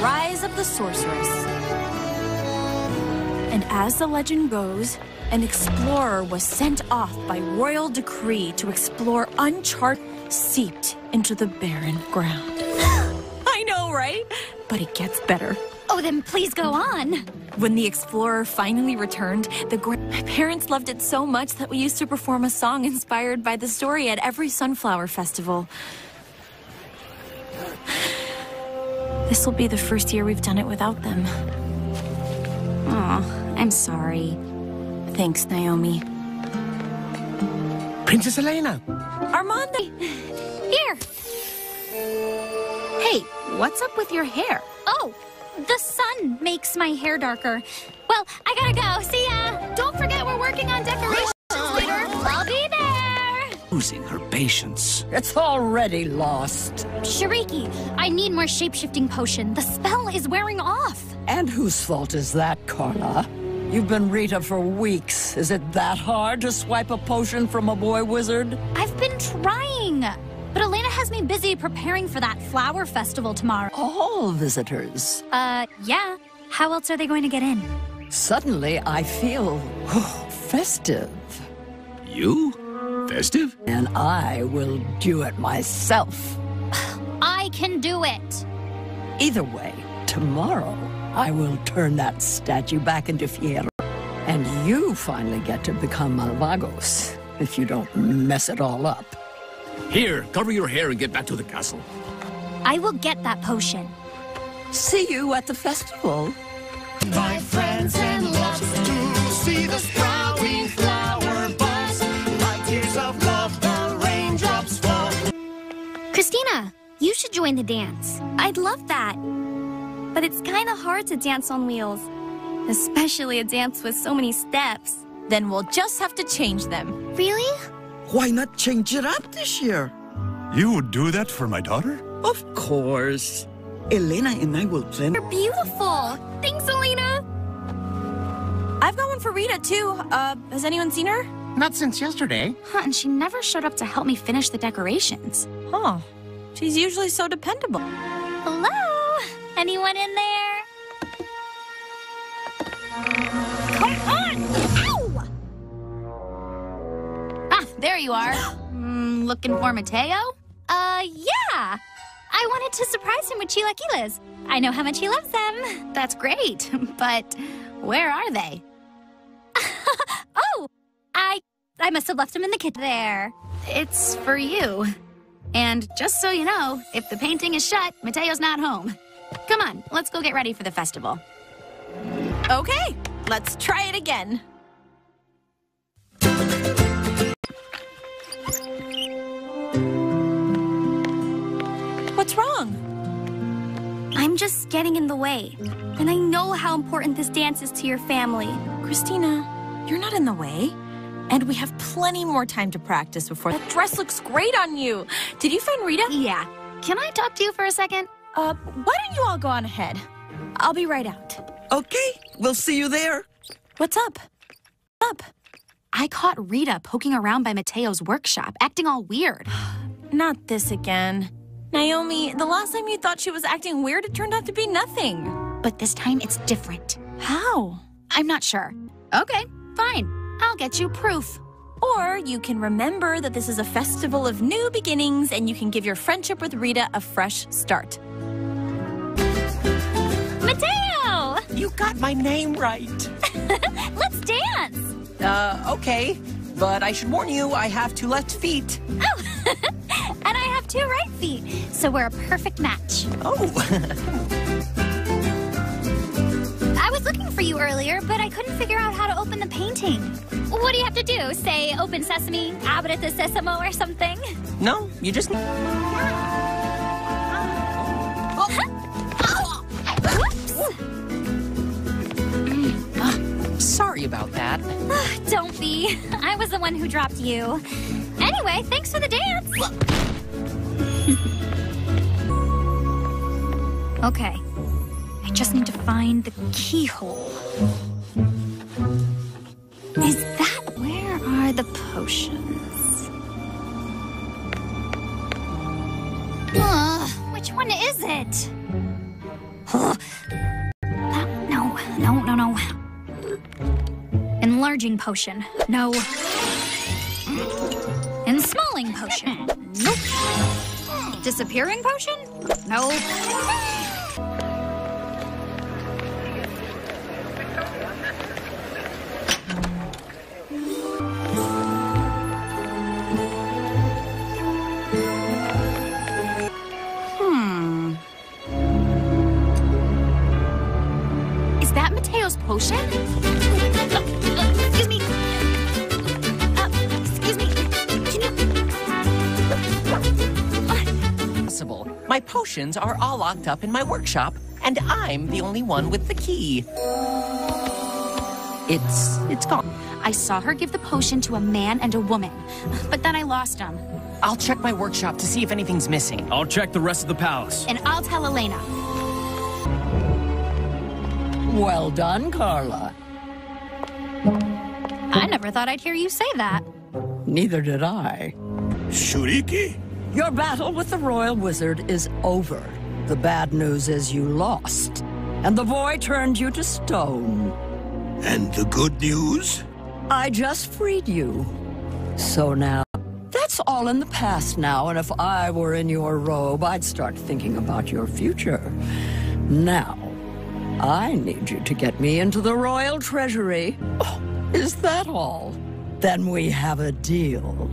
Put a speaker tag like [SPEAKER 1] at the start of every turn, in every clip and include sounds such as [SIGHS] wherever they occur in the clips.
[SPEAKER 1] rise of the sorceress. And as the legend goes, an explorer was sent off by royal decree to explore uncharted, seeped into the barren ground. [GASPS] I know, right? But it gets better.
[SPEAKER 2] Oh, then please go on.
[SPEAKER 1] When the explorer finally returned, the my parents loved it so much that we used to perform a song inspired by the story at every sunflower festival. This will be the first year we've done it without them.
[SPEAKER 2] Aw, I'm sorry.
[SPEAKER 1] Thanks, Naomi.
[SPEAKER 3] Princess Elena!
[SPEAKER 1] Armando!
[SPEAKER 2] Here.
[SPEAKER 4] Hey, what's up with your hair?
[SPEAKER 2] Oh, the sun makes my hair darker. Well, I gotta go. See ya. Don't forget we're working on decorations later. I'll be there.
[SPEAKER 5] Losing her patience.
[SPEAKER 6] It's already lost.
[SPEAKER 2] Shuriki, I need more shape-shifting potion. The spell is wearing off.
[SPEAKER 6] And whose fault is that, Carla? You've been Rita for weeks. Is it that hard to swipe a potion from a boy wizard?
[SPEAKER 2] I've been trying. But Elena has me busy preparing for that flower festival tomorrow.
[SPEAKER 6] All visitors.
[SPEAKER 2] Uh, yeah. How else are they going to get in?
[SPEAKER 6] Suddenly, I feel oh, [SIGHS] festive.
[SPEAKER 5] You? Festive?
[SPEAKER 6] And I will do it myself.
[SPEAKER 2] I can do it.
[SPEAKER 6] Either way, tomorrow I will turn that statue back into Fiero. And you finally get to become Malvagos if you don't mess it all up.
[SPEAKER 5] Here, cover your hair and get back to the castle.
[SPEAKER 2] I will get that potion.
[SPEAKER 6] See you at the festival.
[SPEAKER 3] My friends
[SPEAKER 2] you join the dance.
[SPEAKER 7] I'd love that. But it's kind of hard to dance on wheels, especially a dance with so many steps.
[SPEAKER 1] Then we'll just have to change them.
[SPEAKER 7] Really?
[SPEAKER 8] Why not change it up this year?
[SPEAKER 9] You would do that for my daughter?
[SPEAKER 8] Of course. Elena and I will plan.
[SPEAKER 7] You're beautiful. Thanks, Elena.
[SPEAKER 1] I've got one for Rita, too. Uh, has anyone seen her?
[SPEAKER 3] Not since yesterday.
[SPEAKER 4] Huh, and she never showed up to help me finish the decorations.
[SPEAKER 1] Huh. She's usually so dependable.
[SPEAKER 2] Hello? Anyone in there? Come on! Ow!
[SPEAKER 4] Ah, there you are. mm, looking for Mateo?
[SPEAKER 2] Uh, yeah. I wanted to surprise him with chilaquiles. I know how much he loves them.
[SPEAKER 4] That's great, [LAUGHS] but where are they? [LAUGHS]
[SPEAKER 2] oh, I I must have left them in the kitchen there.
[SPEAKER 4] It's for you. And just so you know, if the painting is shut, Mateo's not home. Come on, let's go get ready for the festival.
[SPEAKER 1] Okay, let's try it again. What's wrong?
[SPEAKER 7] I'm just getting in the way. And I know how important this dance is to your family.
[SPEAKER 1] Christina, you're not in the way. And we have plenty more time to practice before. That dress looks great on you. Did you find Rita?
[SPEAKER 4] Yeah. Can I talk to you for a second?
[SPEAKER 1] Uh, why don't you all go on ahead? I'll be right out.
[SPEAKER 8] Okay, we'll see you there.
[SPEAKER 1] What's up? Up?
[SPEAKER 4] I caught Rita poking around by Mateo's workshop, acting all weird. [GASPS]
[SPEAKER 1] Not this again. Naomi, the last time you thought she was acting weird, it turned out to be nothing.
[SPEAKER 4] But this time it's different.
[SPEAKER 1] How?
[SPEAKER 4] I'm not sure. Okay, fine. I'll get you proof.
[SPEAKER 1] Or you can remember that this is a festival of new beginnings and you can give your friendship with Rita a fresh start.
[SPEAKER 2] Mateo!
[SPEAKER 3] You got my name right. [LAUGHS]
[SPEAKER 2] Let's dance!
[SPEAKER 10] Uh, okay. But I should warn you, I have two left feet.
[SPEAKER 2] Oh! [LAUGHS] and I have two right feet, so we're a perfect match.
[SPEAKER 10] Oh. [LAUGHS]
[SPEAKER 2] I was looking for you earlier, but I couldn't figure out how to open the painting. What do you have to do? Say open sesame, abrite sesamo or something?
[SPEAKER 10] no, you just. Sorry about that.
[SPEAKER 2] Ah, don't be. I was the one who dropped you. Anyway, thanks for the dance. [LAUGHS] okay. I just need to find the keyhole. Is are the potions? Ugh, ah, which one is it?
[SPEAKER 4] No, no, no, no. Enlarging potion. No. Ensmalling potion. Nope. Disappearing potion? No. Potion? Uh, excuse me. Excuse me. Can you?
[SPEAKER 10] Possible. My potions are all locked up in my workshop, and I'm the only one with the key. It's it's gone.
[SPEAKER 4] I saw her give the potion to a man and a woman, but then I lost them.
[SPEAKER 10] I'll check my workshop to see if anything's missing.
[SPEAKER 5] I'll check the rest of the palace.
[SPEAKER 4] And I'll tell Elena.
[SPEAKER 6] Well done, Carla.
[SPEAKER 4] I never thought I'd hear you say that.
[SPEAKER 6] Neither did I.
[SPEAKER 9] Shuriki?
[SPEAKER 6] Your battle with the royal wizard is over. The bad news is you lost, and the boy turned you to stone.
[SPEAKER 9] And the good news?
[SPEAKER 6] I just freed you. So now, that's all in the past now, and if I were in your robe, I'd start thinking about your future. Now, I need you to get me into the royal treasury. Oh, is that all? Then we have a deal.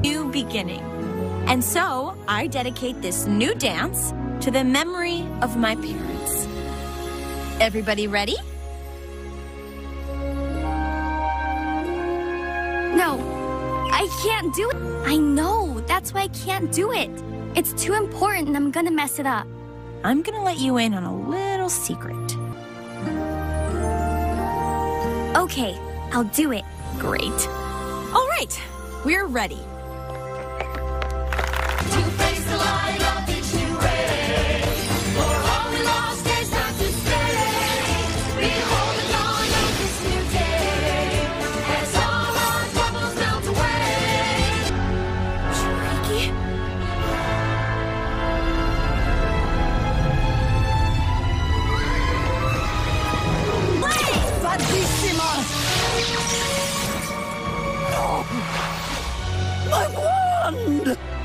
[SPEAKER 1] New beginning. And so, I dedicate this new dance to the memory of my parents. Everybody ready?
[SPEAKER 7] No, I can't do it. I know. That's why I can't do it. It's too important and I'm gonna mess it up.
[SPEAKER 1] I'm gonna let you in on a little secret.
[SPEAKER 7] Okay, I'll do it.
[SPEAKER 1] Great. All right, we're ready.
[SPEAKER 6] Wand!